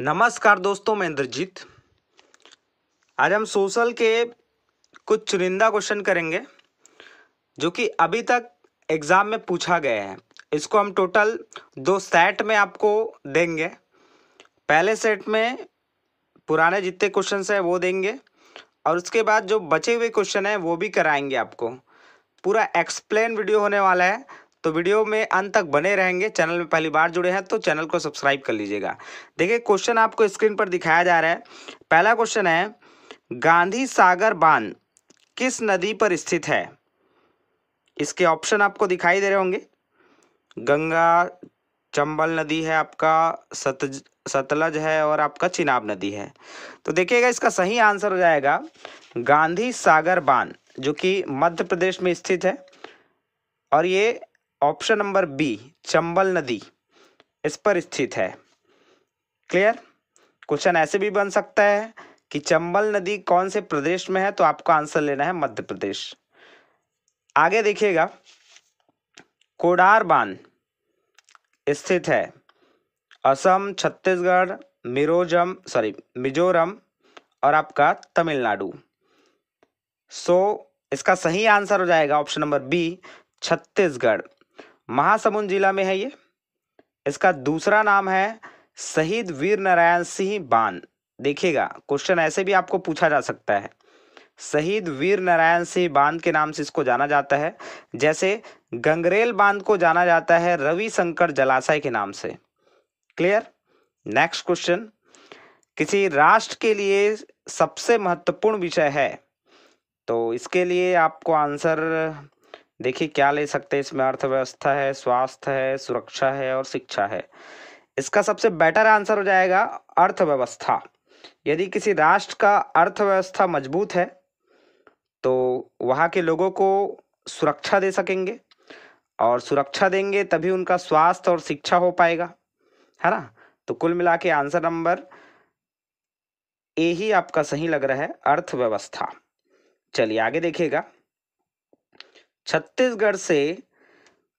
नमस्कार दोस्तों, मैं इंद्रजीत। आज हम सोशल के कुछ चुनिंदा क्वेश्चन करेंगे, जो कि अभी तक एग्ज़ाम में पूछा गया है। इसको हम टोटल दो सेट में आपको देंगे। पहले सेट में पुराने जितने क्वेश्चन हैं, वो देंगे। और उसके बाद जो बचे हुए क्वेश्चन हैं, वो भी कराएँगे आपको। पूरा एक्सप्लेन वीडियो होने वाला है। तो वीडियो में अंत तक बने रहेंगे। चैनल में पहली बार जुड़े हैं तो चैनल को सब्सक्राइब कर लीजिएगा। देखिए, क्वेश्चन आपको स्क्रीन पर दिखाया जा रहा है। पहला क्वेश्चन है, गांधी सागर बाँध किस नदी पर स्थित है? इसके ऑप्शन आपको दिखाई दे रहे होंगे। गंगा, चंबल नदी है आपका, सत, सतलज है और आपका चिनाब नदी है। तो देखिएगा, इसका सही आंसर हो जाएगा, गांधी सागर बाँध, जो कि मध्य प्रदेश में स्थित है। और ये ऑप्शन नंबर बी चंबल नदी इस पर स्थित है। क्लियर? क्वेश्चन ऐसे भी बन सकता है कि चंबल नदी कौन से प्रदेश में है तो आपको आंसर लेना है मध्य प्रदेश। आगे देखिएगा। कोडार बाँध स्थित है। असम छत्तीसगढ़ मिरोजम सॉरी मिजोरम और आपका तमिलनाडु। सो so, इसका सही आंसर हो जाएगा option number B Chhattisgarh. Mahasamund जिला में है ये। इसका दूसरा नाम है शहीद वीर नारायण सिंह बाँध देखिएगा, क्वेश्चन ऐसे भी आपको पूछा जा सकता है। शहीद वीर नारायण सिंह बाँध के नाम से इसको जाना जाता है। जैसे गंगरेल बाँध को जाना जाता है रवि शंकर जलाशय के नाम से। क्लियर? Next question. किसी राष्ट्र के लिए सबसे महत्वपूर्ण विषय है। तो इसके लिए आपको आंसर देखिए, क्या ले सकते हैं इसमें? अर्थव्यवस्था है, स्वास्थ्य है, सुरक्षा है और शिक्षा है। इसका सबसे बेटर आंसर हो जाएगा अर्थव्यवस्था। यदि किसी राष्ट्र का अर्थव्यवस्था मज़बूत है तो वहाँ के लोगों को सुरक्षा दे सकेंगे और सुरक्षा देंगे तभी उनका स्वास्थ्य और शिक्षा हो पाएगा। है ना? तो कुल मिला के आंसर नंबर ए ही आपका सही लग रहा है, अर्थव्यवस्था। चलिए, आगे देखिएगा। छत्तीसगढ़ से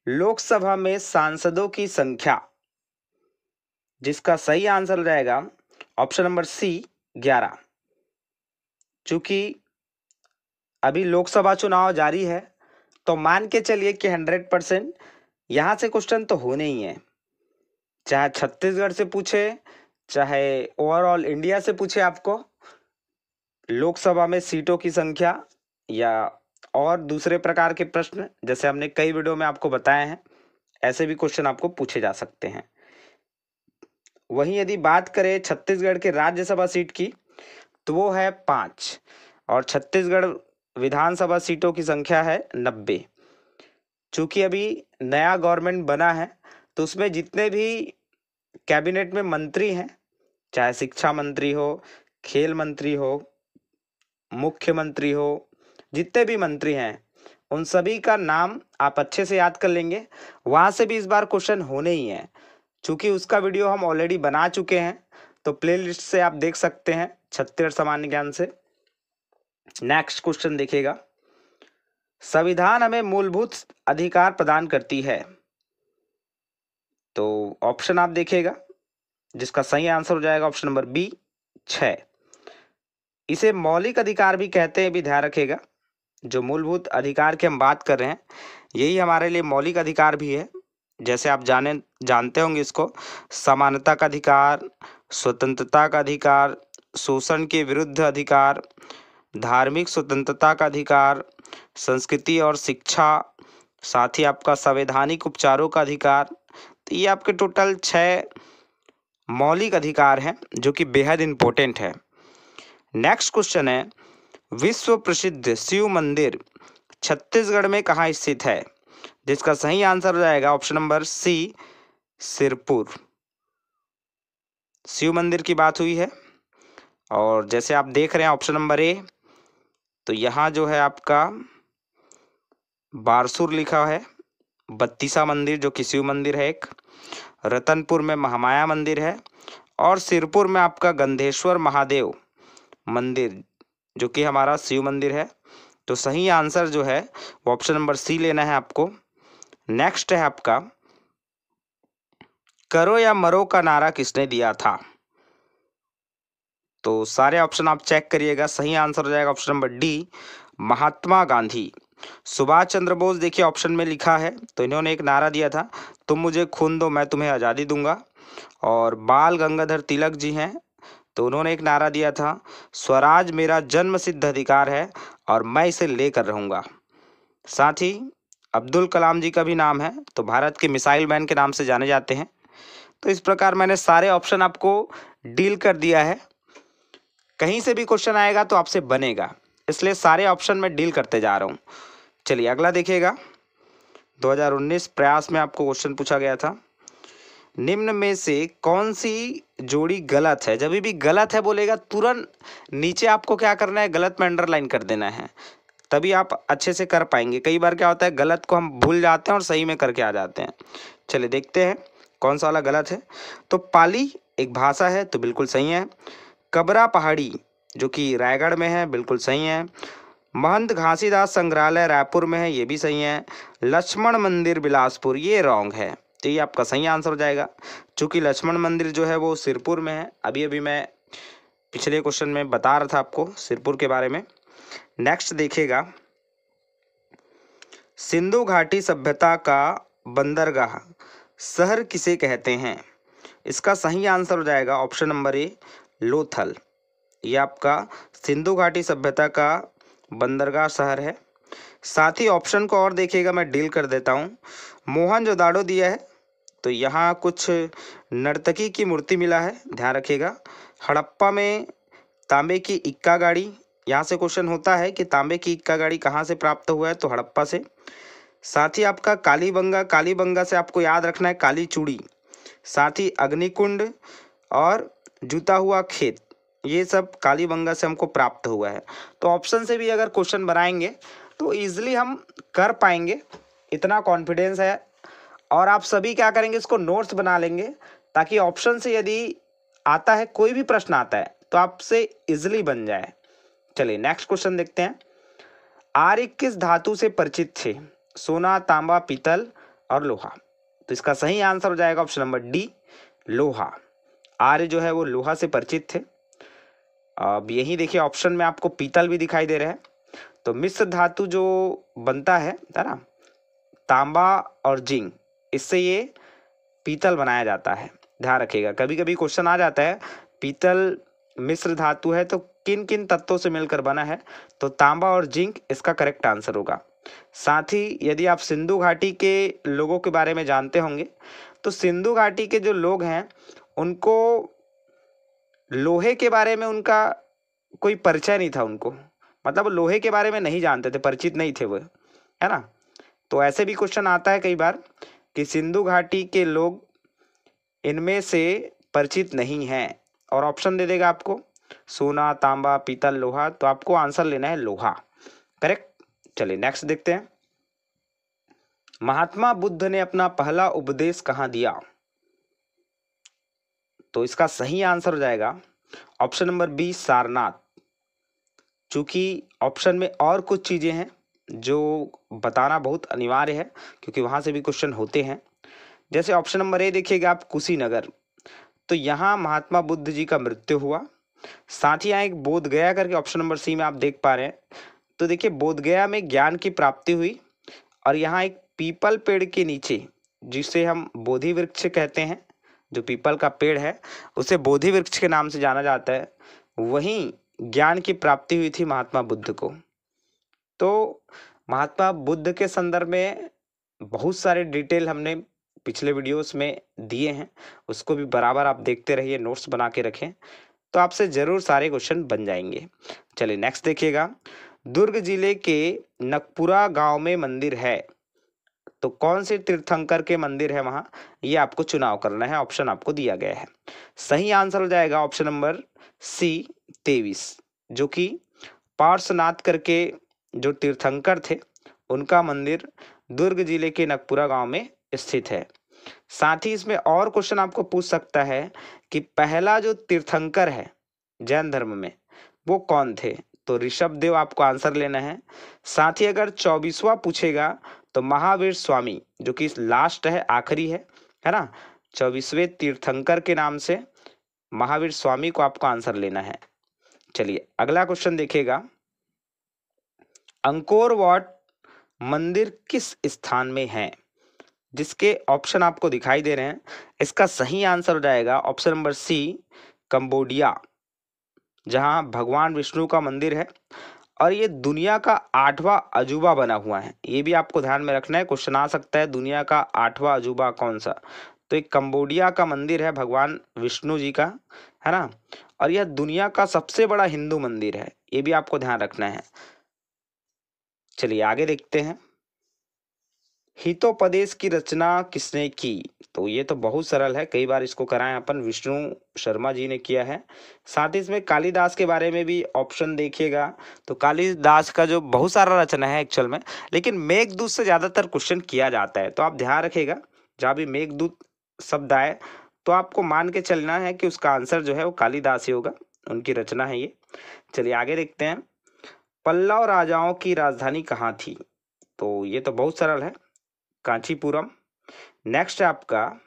लोकसभा में सांसदों की संख्या। जिसका सही आंसर रहेगा ऑप्शन नंबर सी, ग्यारह। चूँकि अभी लोकसभा चुनाव जारी है तो मान के चलिए कि हंड्रेड परसेंट यहाँ से क्वेश्चन तो होने ही है। चाहे छत्तीसगढ़ से पूछे, चाहे ओवरऑल इंडिया से पूछे आपको, लोकसभा में सीटों की संख्या या और दूसरे प्रकार के प्रश्न, जैसे हमने कई वीडियो में आपको बताए हैं, ऐसे भी क्वेश्चन आपको पूछे जा सकते हैं। वहीं यदि बात करें छत्तीसगढ़ के राज्यसभा सीट की तो वो है पाँच, और छत्तीसगढ़ विधानसभा सीटों की संख्या है नब्बे। चूँकि अभी नया गवर्नमेंट बना है तो उसमें जितने भी कैबिनेट में मंत्री हैं, चाहे शिक्षा मंत्री हो, खेल मंत्री हो, मुख्यमंत्री हो जितने भी मंत्री हैं, उन सभी का नाम आप अच्छे से याद कर लेंगे। वहाँ से भी इस बार क्वेश्चन होने ही हैं। चूँकि उसका वीडियो हम ऑलरेडी बना चुके हैं तो प्लेलिस्ट से आप देख सकते हैं छत्तीसगढ़ सामान्य ज्ञान से। नेक्स्ट क्वेश्चन देखिएगा। संविधान हमें मूलभूत अधिकार प्रदान करती है। तो ऑप्शन आप देखिएगा, जिसका सही आंसर हो जाएगा ऑप्शन नंबर बी छ इसे मौलिक अधिकार भी कहते हैं, भी ध्यान रखिएगा। जो मूलभूत अधिकार की हम बात कर रहे हैं, यही हमारे लिए मौलिक अधिकार भी है। जैसे आप जाने, जानते होंगे इसको, समानता का अधिकार, स्वतंत्रता का अधिकार, शोषण के विरुद्ध अधिकार, धार्मिक स्वतंत्रता का अधिकार, संस्कृति और शिक्षा, साथ ही आपका संवैधानिक उपचारों का अधिकार। तो ये आपके टोटल छः मौलिक अधिकार हैं, जो कि बेहद इम्पोर्टेंट है। नेक्स्ट क्वेश्चन है विश्व प्रसिद्ध शिव मंदिर छत्तीसगढ़ में कहाँ स्थित है? जिसका सही आंसर हो जाएगा option number C, Sirpur. Shiv मंदिर की बात हुई है। और जैसे आप देख रहे हैं ऑप्शन नंबर ए तो यहाँ जो है आपका बारसूर लिखा है। बत्तीसा मंदिर, जो कि शिव मंदिर है एक। रतनपुर में महामाया मंदिर है। और सिरपुर में आपका गंधेश्वर महादेव मंदिर जो कि हमारा शिव मंदिर है। तो सही आंसर जो है, वो ऑप्शन नंबर सी लेना है आपको। नेक्स्ट है आपका, करो या मरो का नारा किसने दिया था? तो सारे ऑप्शन आप चेक करिएगा, सही आंसर हो जाएगा option number D, Mahatma Gandhi. Subhash Chandra Bose देखिए ऑप्शन में लिखा है तो इन्होंने एक नारा दिया था, तुम मुझे खून दो, मैं तुम्हें आज़ादी दूँगा। और बाल गंगाधर तिलक जी हैं तो उन्होंने एक नारा दिया था, स्वराज मेरा जन्म सिद्ध अधिकार है और मैं इसे लेकर रहूँगा। साथ ही अब्दुल कलाम जी का भी नाम है तो भारत के मिसाइल मैन के नाम से जाने जाते हैं। तो इस प्रकार मैंने सारे ऑप्शन आपको डील कर दिया है। कहीं से भी क्वेश्चन आएगा तो आपसे बनेगा, इसलिए सारे ऑप्शन में डील करते जा रहा हूँ। चलिए अगला देखिएगा। 2019 प्रयास में आपको क्वेश्चन पूछा गया था। निम्न में से कौन सी जोड़ी गलत है? जब भी गलत है बोलेगा, तुरंत नीचे आपको क्या करना है? गलत में अंडरलाइन कर देना है। तभी आप अच्छे से कर पाएँगे। कई बार क्या होता है, गलत को हम भूल जाते हैं और सही में करके आ जाते हैं। चलिए देखते हैं, कौन सा वाला गलत है? तो पाली एक भाषा है तो बिल्कुल सही है। कबरा पहाड़ी, जो कि रायगढ़ में है, बिल्कुल सही है। महंत घासीदास संग्रहालय रायपुर में है, ये भी सही है। लक्ष्मण मंदिर बिलासपुर, ये रॉन्ग है। तो ये आपका सही आंसर हो जाएगा। चूँकि लक्ष्मण मंदिर जो है वो सिरपुर में है, अभी अभी मैं पिछले क्वेश्चन में बता रहा था आपको सिरपुर के बारे में। नेक्स्ट देखिएगा। सिंधु घाटी सभ्यता का बंदरगाह, शहर किसे कहते हैं? इसका सही आंसर हो जाएगा ऑप्शन नंबर ए, लोथल। ये आपका सिंधु घाटी सभ्यता का बंदरगाह शहर है। साथ ही ऑप्शन को और देखिएगा, मैं डील कर देता हूँ। मोहन जो दाड़ो दिया है तो यहाँ कुछ नर्तकी की मूर्ति मिला है, ध्यान रखिएगा। हड़प्पा में तांबे की इक्का गाड़ी, यहाँ से क्वेश्चन होता है कि तांबे की इक्का गाड़ी कहाँ से प्राप्त हुआ है तो हड़प्पा से। साथ ही आपका कालीबंगा कालीबंगा से आपको याद रखना है, काली चूड़ी। साथ ही अग्निकुंड और जूता हुआ खेत, ये सब कालीबंगा से हमको प्राप्त हुआ है। तो ऑप्शन से भी अगर क्वेश्चन बनाएँगे तो ईजिली हम कर पाएँगे। इतना कॉन्फिडेंस है और आप सभी क्या करेंगे, इसको नोट्स बना लेंगे, ताकि ऑप्शन से यदि आता है, कोई भी प्रश्न आता है तो आपसे इजिली बन जाए। चलिए नेक्स्ट क्वेश्चन देखते हैं। आर्य किस धातु से परिचित थे, सोना, तांबा, पीतल और लोहा। तो इसका सही आंसर हो जाएगा ऑप्शन नंबर डी लोहा। आर्य जो है, वो लोहा से परिचित थे। अब यही देखिए ऑप्शन में आपको पीतल भी दिखाई दे रहा है। तो मिश्र धातु जो बनता है है ना? तांबा और जिंक। इससे ये पीतल बनाया जाता है। ध्यान रखिएगा कभी कभी क्वेश्चन आ जाता है, पीतल मिश्र धातु है तो किन किन तत्वों से मिलकर बना है? तो तांबा और जिंक, इसका करेक्ट आंसर होगा। साथ ही यदि आप सिंधु घाटी के लोगों के बारे में जानते होंगे तो सिंधु घाटी के जो लोग हैं, उनको लोहे के बारे में उनका कोई परिचय नहीं था उनको। मतलब लोहे के बारे में नहीं जानते थे, परिचित नहीं थे वो, है ना? तो ऐसे भी क्वेश्चन आता है कई बार कि सिंधु घाटी के लोग इनमें से परिचित नहीं हैं। और ऑप्शन दे देगा आपको, सोना, तांबा, पीतल, लोहा। तो आपको आंसर लेना है लोहा। करेक्ट चलिए नेक्स्ट देखते हैं। महात्मा बुद्ध ने अपना पहला उपदेश कहाँ दिया? तो इसका सही आंसर हो जाएगा। Option number B Sarnath. चूँकि ऑप्शन में और कुछ चीज़ें हैं जो बताना बहुत अनिवार्य है, क्योंकि वहाँ से भी क्वेश्चन होते हैं। जैसे ऑप्शन नंबर ए देखिएगा आप, कुशीनगर। तो यहाँ महात्मा बुद्ध जी का मृत्यु हुआ। साथ ही यहाँ एक बोध गया करके ऑप्शन नंबर सी में आप देख पा रहे हैं। तो देखिए बोध गया में ज्ञान की प्राप्ति हुई और यहाँ एक पीपल पेड़ के नीचे, जिसे हम बोधि वृक्ष कहते हैं, जो पीपल का पेड़ है, उसे बोधि वृक्ष के नाम से जाना जाता है। वहीं ज्ञान की प्राप्ति हुई थी महात्मा बुद्ध को। तो महात्मा बुद्ध के संदर्भ में बहुत सारे डिटेल हमने पिछले वीडियोस में दिए हैं। उसको भी बराबर आप देखते रहिए, नोट्स बना के रखें तो आपसे ज़रूर सारे क्वेश्चन बन जाएँगे। चलिए नेक्स्ट देखिएगा। दुर्ग ज़िले के नकपुरा गाँव में मंदिर है। तो कौन से तीर्थंकर के मंदिर है वहाँ? ये आपको चुनाव करना है ऑप्शन आपको दिया गया है। सही आंसर हो जाएगा ऑप्शन नंबर सी तेईस, जो कि पार्श्वनाथ करके जो तीर्थंकर थे, उनका मंदिर दुर्ग ज़िले के नकपुरा गाँव में स्थित है। साथ ही इसमें और क्वेश्चन आपको पूछ सकता है कि पहला जो तीर्थंकर है, जैन धर्म में, वो कौन थे? तो ऋषभ देव आपको आंसर लेना है। साथ ही अगर चौबीसवा पूछेगा तो महावीर स्वामी, जो कि लास्ट है, आखिरी है है ना? चौबीसवें तीर्थंकर के नाम से महावीर स्वामी को आपको आंसर लेना है। चलिए, अगला क्वेश्चन देखिएगा। अंकोर वाट मंदिर किस स्थान में है? जिसके ऑप्शन आपको दिखाई दे रहे हैं। इसका सही आंसर हो जाएगा ऑप्शन नंबर सी कंबोडिया जहाँ भगवान विष्णु का मंदिर है और ये दुनिया का आठवां अजूबा बना हुआ है। ये भी आपको ध्यान में रखना है क्वेश्चन आ सकता है, दुनिया का आठवां अजूबा कौन सा? तो एक कंबोडिया का मंदिर है भगवान विष्णु जी का, है ना? और यह दुनिया का सबसे बड़ा हिंदू मंदिर है, ये भी आपको ध्यान रखना है। चलिए आगे देखते हैं। हितोपदेश की रचना किसने की? तो ये तो बहुत सरल है, कई बार इसको कराएँ अपन। विष्णु शर्मा जी ने किया है। साथ ही इसमें कालिदास के बारे में भी ऑप्शन देखिएगा। तो कालिदास का जो बहुत सारा रचना है एक्चुअल में, लेकिन मेघदूत से ज़्यादातर क्वेश्चन किया जाता है। तो आप ध्यान रखिएगा, जहाँ भी मेघदूत शब्द आए तो आपको मान के चलना है कि उसका आंसर जो है वो कालिदास ही होगा। उनकी रचना है ये। चलिए आगे देखते हैं। पल्लव राजाओं की राजधानी कहाँ थी? तो ये तो बहुत सरल है। कांचीपुरम। नेक्स्ट आपका।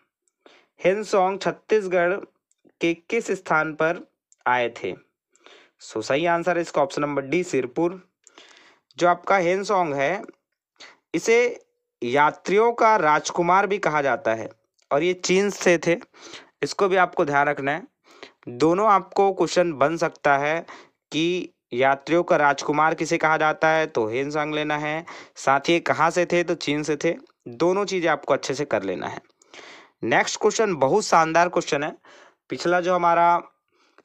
हिंसोंग छत्तीसगढ़ के किस स्थान पर आए थे? सो सही आंसर है इसका ऑप्शन नंबर डी सिरपुर। जो आपका हेनसोंग है, इसे यात्रियों का राजकुमार भी कहा जाता है और ये चीन से थे। इसको भी आपको ध्यान रखना है। दोनों आपको क्वेश्चन बन सकता है कि यात्रियों का राजकुमार किसे कहा जाता है? तो हेन सांग लेना है। साथ ही कहाँ से थे? तो चीन से थे। दोनों चीज़ें आपको अच्छे से कर लेना है। नेक्स्ट क्वेश्चन बहुत शानदार क्वेश्चन है। पिछला जो हमारा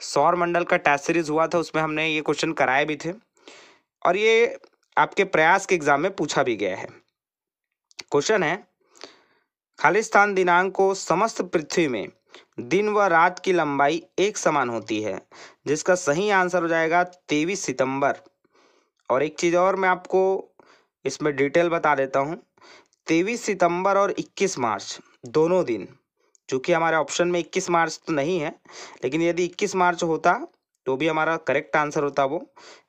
सौर मंडल का टेस्ट सीरीज़ हुआ था, उसमें हमने ये क्वेश्चन कराए भी थे। और ये आपके प्रयास के एग्ज़ाम में पूछा भी गया है। क्वेश्चन है, खालिस्तान दिनांक को समस्त पृथ्वी में दिन व रात की लंबाई एक समान होती है, जिसका सही आंसर हो जाएगा तेईस सितंबर। और एक चीज़ और मैं आपको इसमें डिटेल बता देता हूँ। तेईस सितंबर और 21 मार्च, दोनों दिन, चूँकि हमारे ऑप्शन में 21 मार्च तो नहीं है, लेकिन यदि 21 मार्च होता तो भी हमारा करेक्ट आंसर होता वो,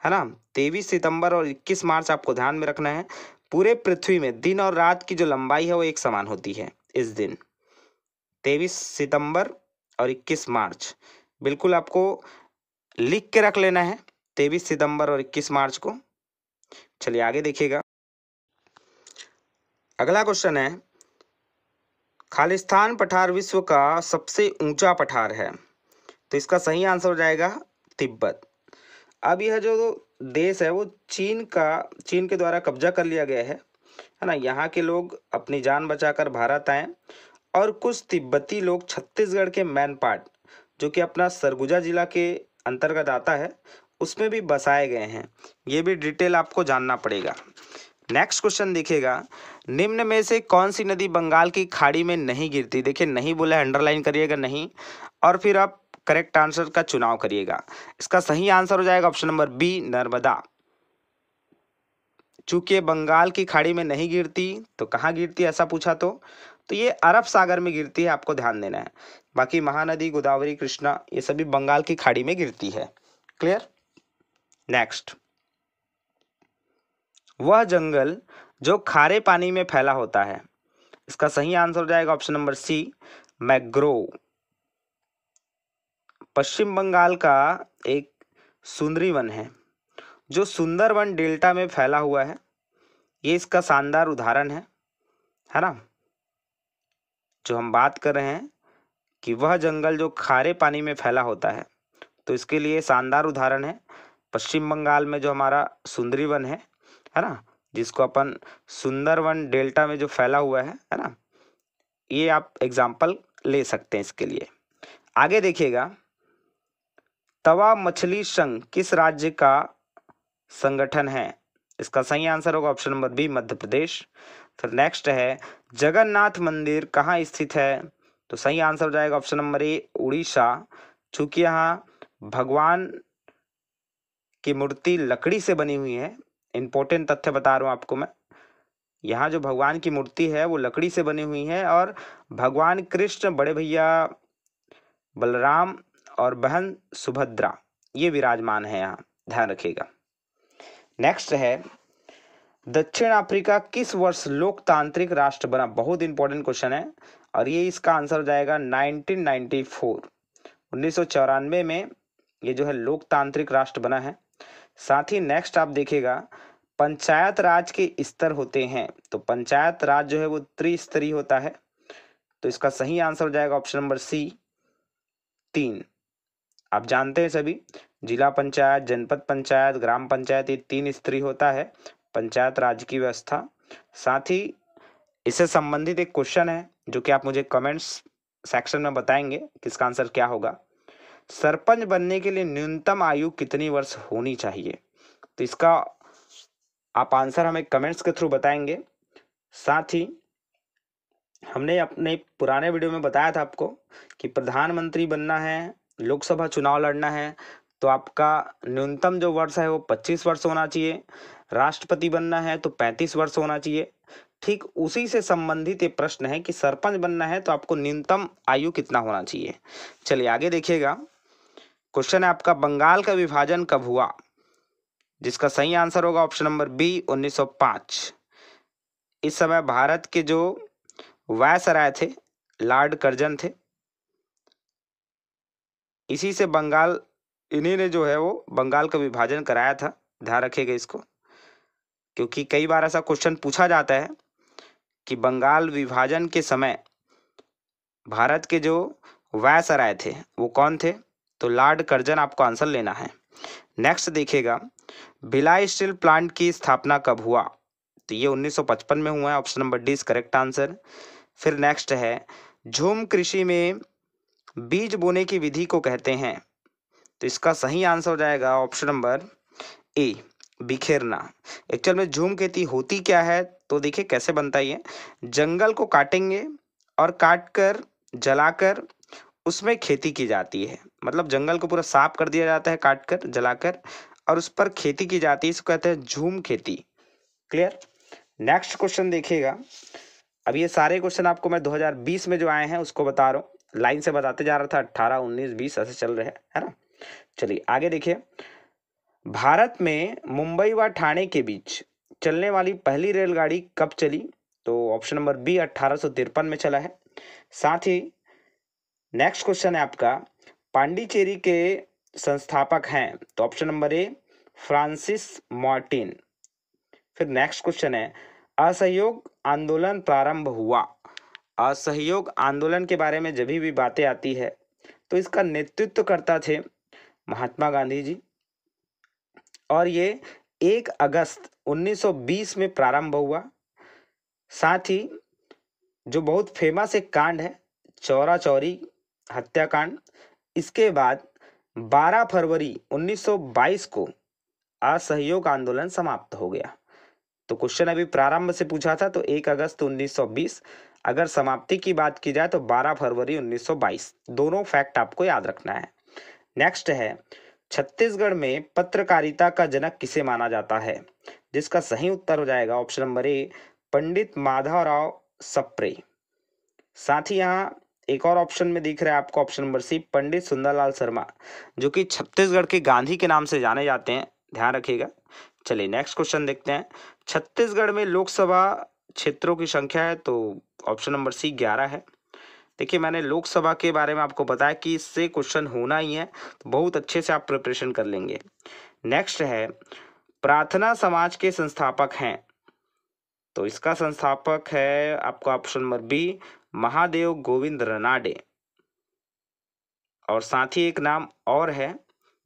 है ना? तेईस सितंबर और 21 मार्च आपको ध्यान में रखना है। पूरे पृथ्वी में दिन और रात की जो लंबाई है वो एक समान होती है, इस दिन। तेईस सितंबर और 21 मार्च। बिल्कुल आपको लिख के रख लेना है, तेईस सितंबर और 21 मार्च को। चलिए आगे देखिएगा। अगला क्वेश्चन है, खालिस्तान पठार विश्व का सबसे ऊँचा पठार है। तो इसका सही आंसर हो जाएगा तिब्बत। अब यह जो देश है, वो चीन का, चीन के द्वारा कब्जा कर लिया गया है। है ना? यहाँ के लोग अपनी जान बचाकर भारत आए और कुछ तिब्बती लोग छत्तीसगढ़ के मैन पार्ट जो कि अपना सरगुजा जिला के अंतर्गत आता है, उसमें भी बसाए गए हैं। ये भी डिटेल आपको जानना पड़ेगा। नेक्स्ट क्वेश्चन देखिएगा। निम्न में से कौन सी नदी बंगाल की खाड़ी में नहीं गिरती? देखिए, नहीं बोला अंडरलाइन करिएगा नहीं, और फिर आप करेक्ट आंसर का चुनाव करिएगा। इसका सही आंसर हो जाएगा ऑप्शन नंबर बी नर्मदा। चूँकि बंगाल की खाड़ी में नहीं गिरती तो कहाँ गिरती ऐसा पूछा तो? तो ये अरब सागर में गिरती है, आपको ध्यान देना है। बाकी महानदी, गोदावरी, कृष्णा, ये सभी बंगाल की खाड़ी में गिरती है। क्लियर नेक्स्ट वह जंगल जो खारे पानी में फैला होता है। इसका सही आंसर हो जाएगा option number C, mangrove. Paschim Bengal का एक सुंदरी वन है, जो सुंदरवन डेल्टा में फैला हुआ है। ये इसका शानदार उदाहरण है। है ना? जो हम बात कर रहे हैं कि वह जंगल जो खारे पानी में फैला होता है तो इसके लिए शानदार उदाहरण है। पश्चिम बंगाल में जो हमारा सुंदरी वन है है ना? जिसको अपन सुंदरवन डेल्टा में जो फैला हुआ है है ना? ये आप एग्ज़ाम्पल ले सकते हैं इसके लिए। आगे देखिएगा, तवा मछली संघ किस राज्य का संगठन है? इसका सही आंसर होगा option number B, Madhya Pradesh. फिर नेक्स्ट है, जगन्नाथ मंदिर कहाँ स्थित है? तो सही आंसर हो जाएगा ऑप्शन नंबर ए उड़ीसा। चूँकि यहाँ भगवान की मूर्ति लकड़ी से बनी हुई है इम्पोर्टेंट तथ्य बता रहा हूँ आपको मैं। यहाँ जो भगवान की मूर्ति है, वो लकड़ी से बनी हुई है और भगवान कृष्ण, बड़े भैया बलराम और बहन सुभद्रा, ये विराजमान है यहाँ। ध्यान रखिएगा। नेक्स्ट है दक्षिण अफ्रीका किस वर्ष लोकतांत्रिक राष्ट्र बना? बहुत इंपॉर्टेंट क्वेश्चन है। और ये इसका आंसर हो जाएगा 1994 उन्नीस में ये जो है लोकतांत्रिक राष्ट्र बना है। साथ ही नेक्स्ट आप देखिएगा, पंचायत राज के स्तर होते हैं। तो पंचायत राज जो है वो त्रिस्तरीय होता है। तो इसका सही आंसर हो जाएगा ऑप्शन नंबर सी तीन। आप जानते हैं सभी, जिला पंचायत, जनपद पंचायत, ग्राम पंचायत ये तीन स्त्री होता है। पंचायत राज की व्यवस्था। साथ ही इससे संबंधित एक क्वेश्चन है, जो कि आप मुझे कमेंट्स सेक्शन में बताएँगे, किसका आंसर क्या होगा। सरपंच बनने के लिए न्यूनतम आयु कितनी वर्ष होनी चाहिए? तो इसका आप आंसर हमें कमेंट्स के थ्रू बताएँगे। साथ ही हमने अपने पुराने वीडियो में बताया था आपको कि प्रधानमंत्री बनना है, लोकसभा चुनाव लड़ना है तो आपका न्यूनतम जो वर्ष है वो पच्चीस वर्ष होना चाहिए। राष्ट्रपति बनना है तो पैंतीस वर्ष होना चाहिए। ठीक उसी से संबंधित ये प्रश्न है कि सरपंच बनना है तो आपको न्यूनतम आयु कितना होना चाहिए। चलिए आगे देखिएगा। क्वेश्चन है, आपका बंगाल का विभाजन कब हुआ? जिसका सही आंसर होगा ऑप्शन नंबर बी 1905 इस समय भारत के जो वायसराय थे, लॉर्ड कर्जन थे, इसी से बंगाल इन्हीं ने जो है वो बंगाल का विभाजन कराया था। ध्यान रखिएगा इसको। क्योंकि कई बार ऐसा क्वेश्चन पूछा जाता है कि बंगाल विभाजन के समय भारत के जो वायसराय थे, वो कौन थे? तो लॉर्ड कर्जन, आपको आंसर लेना है। नेक्स्ट देखिएगा। भिलाई स्टील प्लांट की स्थापना कब हुआ? तो ये 1955 में हुआ है option number D is correct answer फिर नेक्स्ट है, झूम कृषि में बीज बोने की विधि को कहते हैं। तो इसका सही आंसर हो जाएगा ऑप्शन नंबर ए, बिखेरना। एक्चुअल में झूम खेती होती क्या है? तो देखिए कैसे बनता है जंगल को काटेंगे और काट कर जलाकर उसमें खेती की जाती है। मतलब जंगल को पूरा साफ़ कर दिया जाता है काट कर जलाकर और उस पर खेती की जाती है, इसको कहते हैं झूम खेती। क्लियर नेक्स्ट क्वेश्चन देखिएगा। अब ये सारे क्वेश्चन आपको मैं 2020 में जो आए हैं, उसको बता रहा हूँ। लाइन से बताते जा रहा था, अट्ठारह, उन्नीस, बीस, ऐसे चल रहे हैं, है ना? चलिए आगे देखिए। भारत में मुंबई व ठाणे के बीच चलने वाली पहली रेलगाड़ी कब चली? तो ऑप्शन नंबर बी अट्ठारह में चला है। साथ ही नेक्स्ट क्वेश्चन है आपका, पांडिचेरी के संस्थापक हैं तो option number A Francis Martin. फिर नेक्स्ट क्वेश्चन है, असहयोग आंदोलन प्रारंभ हुआ। असहयोग आंदोलन के बारे में जब भी बातें आती है तो इसका नेतृत्व करता थे महात्मा गांधी जी। और ये एक अगस्त 1920 में प्रारंभ हुआ। साथ ही जो बहुत फ़ेमस एक कांड है चौरा चौरी हत्याकांड, इसके बाद 12 फरवरी 1922 को असहयोग आंदोलन समाप्त हो गया। तो क्वेश्चन अभी प्रारंभ से पूछा था तो 1 अगस्त 1920 अगर समाप्ति की बात की जाए तो 12 फरवरी 1922 दोनों फैक्ट आपको याद रखना है। नेक्स्ट है, छत्तीसगढ़ में पत्रकारिता का जनक किसे माना जाता है? जिसका सही उत्तर हो जाएगा option number A Pandit Madhavrao Sapre. साथ ही यहाँ एक और ऑप्शन में दिख रहा है आपको option number C Pandit Sundarlal Sharma, जो कि छत्तीसगढ़ के गांधी के नाम से जाने जाते हैं। ध्यान रखिएगा। चलिए नेक्स्ट क्वेश्चन देखते हैं। छत्तीसगढ़ में लोकसभा क्षेत्रों की संख्या है तो ऑप्शन नंबर सी ग्यारह है। देखिए, मैंने लोकसभा के बारे में आपको बताया कि इससे क्वेश्चन होना ही है तो बहुत अच्छे से आप प्रिपरेशन कर लेंगे। नेक्स्ट है, प्रार्थना समाज के संस्थापक हैं। तो इसका संस्थापक है आपका option number B, Mahadev Govind Ranade. और साथ ही एक नाम और है,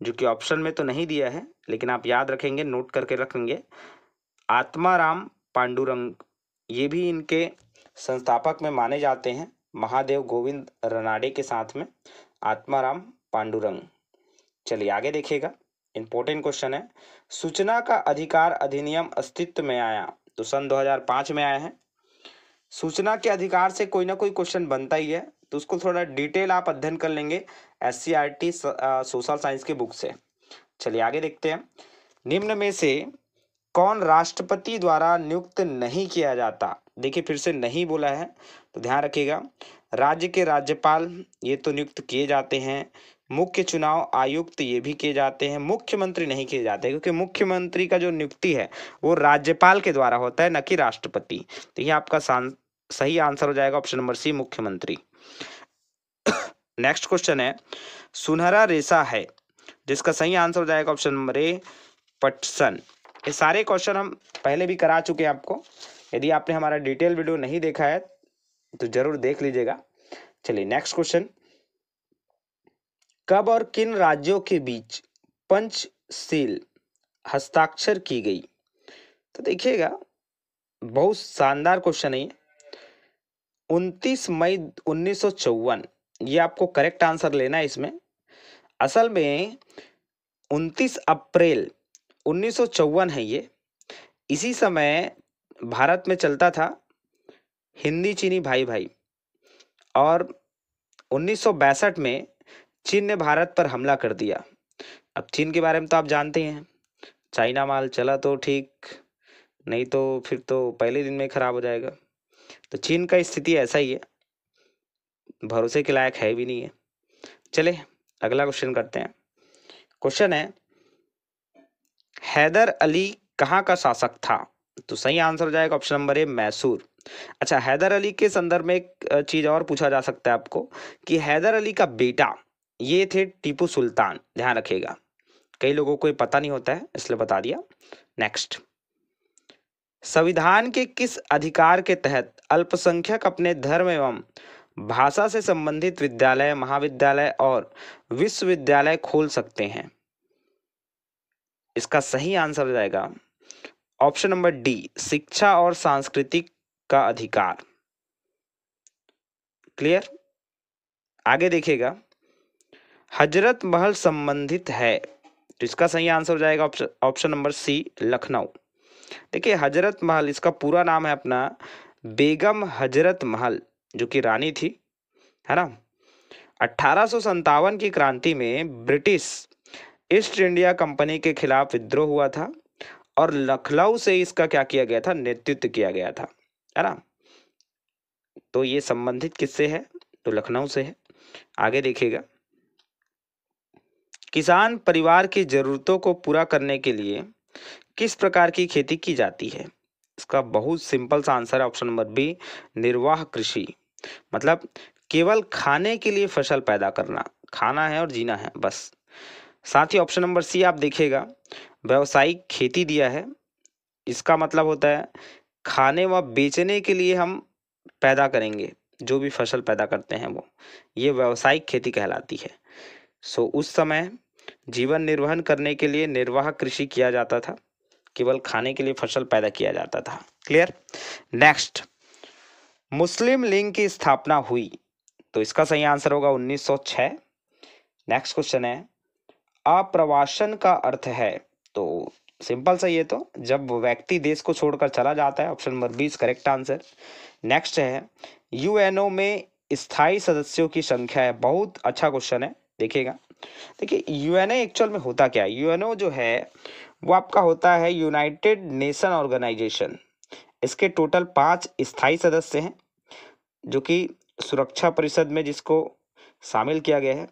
जो कि ऑप्शन में तो नहीं दिया है, लेकिन आप याद रखेंगे, नोट करके रखेंगे। आत्माराम पांडुरंग, ये भी इनके संस्थापक में माने जाते हैं। महादेव गोविंद रनाडे के साथ में आत्माराम पांडुरंग। चलिए आगे देखिएगा। इंपॉर्टेंट क्वेश्चन है। सूचना का अधिकार अधिनियम अस्तित्व में आया तो सन 2005 में आया है। सूचना के अधिकार से कोई ना कोई क्वेश्चन बनता ही है तो उसको थोड़ा डिटेल आप अध्ययन कर लेंगे एस सी सोशल साइंस के बुक से। चलिए आगे देखते हैं। निम्न में से कौन राष्ट्रपति द्वारा नियुक्त नहीं किया जाता? देखिए फिर से नहीं बोला है। तो ध्यान रखिएगा, राज्य के राज्यपाल ये तो नियुक्त किए जाते हैं, मुख्य चुनाव आयुक्त ये भी किए जाते हैं, मुख्यमंत्री नहीं किए जाते क्योंकि मुख्यमंत्री का जो नियुक्ति है, वो राज्यपाल के द्वारा होता है, न कि राष्ट्रपति। तो ये आपका सही आंसर हो जाएगा ऑप्शन नंबर सी, मुख्यमंत्री। नेक्स्ट क्वेश्चन है, सुनहरा रेशा है, जिसका सही आंसर हो जाएगा ऑप्शन नंबर ए, पटसन। ये सारे क्वेश्चन हम पहले भी करा चुके हैं आपको, यदि आपने हमारा डिटेल वीडियो नहीं देखा है तो ज़रूर देख लीजिएगा। चलिए नेक्स्ट क्वेश्चन कब और किन राज्यों के बीच पंचशील हस्ताक्षर की गई? तो देखिएगा, बहुत शानदार क्वेश्चन है उनतीस मई उन्नीस ये आपको करेक्ट आंसर लेना है इसमें। असल में उनतीस अप्रैल उन्नीस सौ चौवन है ये। इसी समय भारत में चलता था। हिंदी चीनी भाई भाई। और उन्नीस में चीन ने भारत पर हमला कर दिया। अब चीन के बारे में तो आप जानते ही चाइना माल चला तो ठीक, नहीं तो फिर तो पहले दिन में खराब हो जाएगा। तो चीन का स्थिति ऐसा ही है। भरोसे के लायक है भी नहीं है। चले अगला क्वेश्चन करते हैं। क्वेश्चन है, हैदर अली कहाँ का शासक था? तो सही आंसर हो जाएगा ऑप्शन नंबर ए मैसूर। अच्छा हैदर अली के संदर्भ में एक चीज़ और पूछा जा सकता है आपको कि हैदर अली का बेटा, ये थे टीपू सुल्तान, ध्यान रखिएगा। कई लोगों को ये पता नहीं होता है, इसलिए बता दिया। नेक्स्ट संविधान के किस अधिकार के तहत अल्पसंख्यक अपने धर्म एवं भाषा से संबंधित विद्यालय, महाविद्यालय और विश्वविद्यालय खोल सकते हैं? इसका सही आंसर जाएगा। ऑप्शन नंबर डी, शिक्षा और सांस्कृतिक का अधिकार। क्लियर आगे देखिएगा। हज़रत महल संबंधित है तो इसका सही आंसर हो जाएगा ऑप्शन नंबर सी लखनऊ। देखिए, हज़रत महल, इसका पूरा नाम है अपना बेगम हज़रत महल, जो कि रानी थी, है ना? अठारह की क्रांति में ब्रिटिश ईस्ट इंडिया कंपनी के खिलाफ विद्रोह हुआ था, और लखनऊ से इसका क्या किया गया था? नेतृत्व किया गया था। है ना तो ये संबंधित किससे है तो लखनऊ से है। आगे देखिएगा। किसान परिवार की जरूरतों को पूरा करने के लिए किस प्रकार की खेती की जाती है? इसका बहुत सिंपल सा आंसर है ऑप्शन नंबर बी, निर्वाह कृषि। मतलब केवल खाने के लिए फ़सल पैदा करना, खाना है और जीना है, बस। साथ ही ऑप्शन नंबर सी आप देखिएगा, व्यवसायिक खेती दिया है। इसका मतलब होता है खाने व बेचने के लिए हम पैदा करेंगे, जो भी फ़सल पैदा करते हैं वो। ये व्यवसायिक खेती कहलाती है। सो उस समय जीवन निर्वहन करने के लिए निर्वाह कृषि किया जाता था, केवल खाने के लिए फ़सल पैदा किया जाता था। क्लियर नेक्स्ट मुस्लिम लीग की स्थापना हुई। तो इसका सही आंसर होगा 1906 नेक्स्ट क्वेश्चन है। अप्रवासन का अर्थ है तो सिंपल सा ये तो जब व्यक्ति देश को छोड़कर चला जाता है, option number B is correct answer. Next है यूएनओ में स्थायी सदस्यों की संख्या है, बहुत अच्छा क्वेश्चन है, देखिएगा। देखिए यूएनओ एक्चुअल में होता क्या है? यूएनओ जो है, वो आपका होता है यूनाइटेड नेशन ऑर्गेनाइजेशन इसके टोटल पाँच स्थायी सदस्य हैं, जो कि सुरक्षा परिषद में जिसको शामिल किया गया है,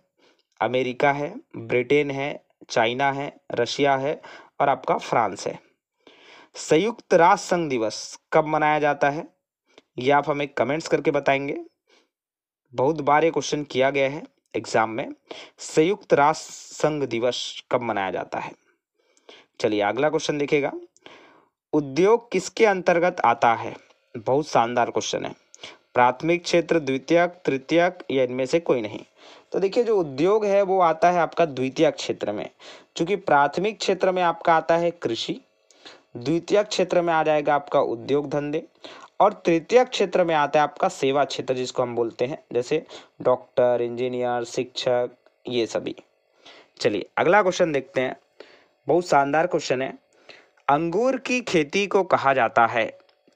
अमेरिका है, ब्रिटेन है, चाइना है, रशिया है और आपका फ्रांस है। संयुक्त राष्ट्र संघ दिवस कब मनाया जाता है? ये आप हमें कमेंट्स करके बताएँगे। बहुत बार ये क्वेश्चन किया गया है एग्ज़ाम में। संयुक्त राष्ट्र संघ दिवस कब मनाया जाता है? चलिए अगला क्वेश्चन देखिएगा। उद्योग किसके अंतर्गत आता है? बहुत शानदार क्वेश्चन है। प्राथमिक क्षेत्र, द्वितीयक, तृतीयक, या इनमें से कोई नहीं। तो देखिए, जो उद्योग है, वो आता है आपका द्वितीय क्षेत्र में। क्योंकि प्राथमिक क्षेत्र में आपका आता है कृषि, द्वितीय क्षेत्र में आ जाएगा आपका उद्योग धंधे और तृतीय क्षेत्र में आता है आपका सेवा क्षेत्र, जिसको हम बोलते हैं, जैसे डॉक्टर, इंजीनियर, शिक्षक, ये सभी। चलिए, अगला क्वेश्चन देखते हैं। बहुत शानदार क्वेश्चन है। अंगूर की खेती को कहा जाता है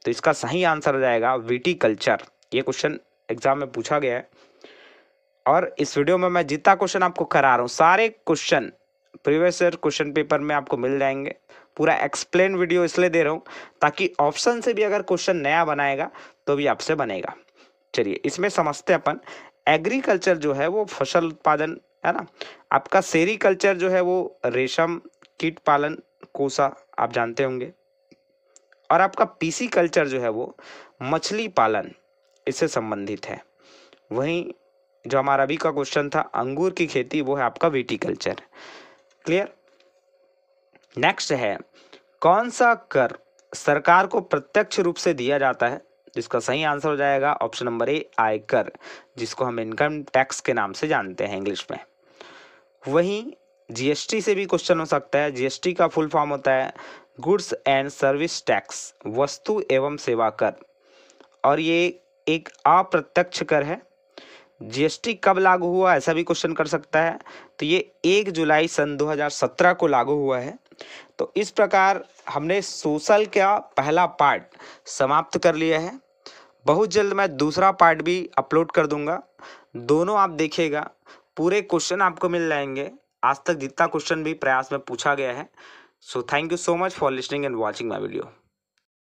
तो इसका सही आंसर हो जाएगा विटी कल्चर ये क्वेश्चन एग्ज़ाम में पूछा गया है। और इस वीडियो में मैं जितना क्वेश्चन आपको करा रहा हूँ। सारे question, previous year question paper में आपको मिल जाएँगे। पूरा एक्सप्लेन वीडियो इसलिए दे रहा हूँ ताकि ऑप्शन से भी अगर क्वेश्चन नया बनाएगा तो भी आपसे बनेगा। चलिए, इसमें समझते अपन। एग्रीकल्चर जो है वो फ़सल उत्पादन, है ना? आपका सेरीकल्चर जो है वो रेशम, कीट पालन, कोसा, आप जानते होंगे। और आपका पीसी कल्चर जो है वो मछली पालन, इससे संबंधित है। वहीं जो हमारा अभी का क्वेश्चन था, अंगूर की खेती, वो है आपका विटीकल्चर क्लियर नेक्स्ट है, कौन सा कर सरकार को प्रत्यक्ष रूप से दिया जाता है? जिसका सही आंसर हो जाएगा ऑप्शन नंबर ए आयकर, जिसको हम इनकम टैक्स के नाम से जानते हैं इंग्लिश में. वहीं जीएसटी से भी क्वेश्चन हो सकता है। जीएसटी का फुल फॉर्म होता है गुड्स एंड सर्विस टैक्स वस्तु एवं सेवा कर. और ये एक अप्रत्यक्ष कर है। जीएसटी कब लागू हुआ ऐसा भी क्वेश्चन कर सकता है। तो ये एक जुलाई सन 2017 को लागू हुआ है। तो इस प्रकार हमने सोशल का पहला पार्ट समाप्त कर लिया है। बहुत जल्द मैं दूसरा पार्ट भी अपलोड कर दूँगा। दोनों आप देखिएगा, पूरे क्वेश्चन आपको मिल जाएँगे। आज तक जितना क्वेश्चन भी प्रयास में पूछा गया है। So thank you so much for listening and watching my video